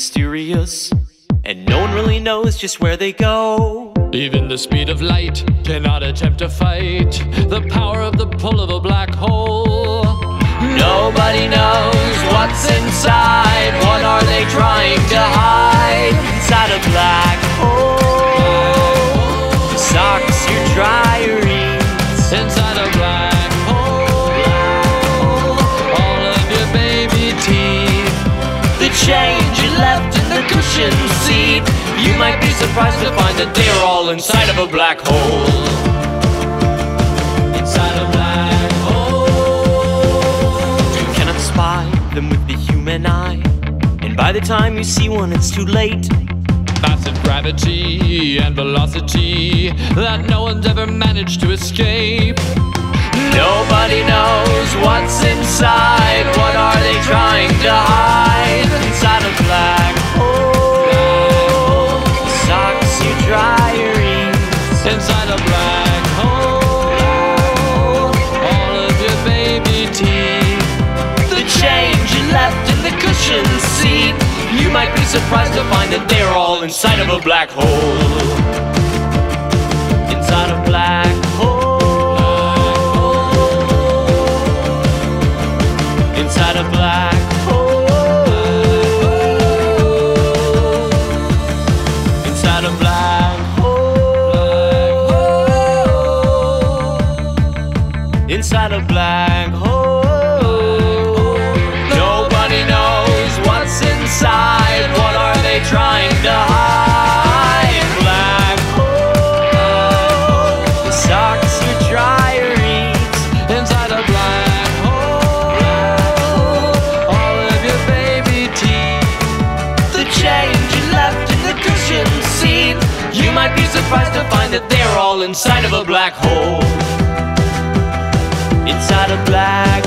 mysterious, and no one really knows just where they go. Even the speed of light cannot attempt to fight the power of the pull of a black hole. Nobody knows what's inside. Surprised to find that they're all inside of a black hole. Inside a black hole. You cannot spy them with the human eye. And by the time you see one, it's too late. Massive gravity and velocity that no one's ever managed to escape. Nobody knows what's inside. What seat. You might be surprised to find that they're all inside of a black hole. Inside a black hole. Inside a black hole. Inside a black hole. Inside a black hole. All inside of a black hole. Inside a black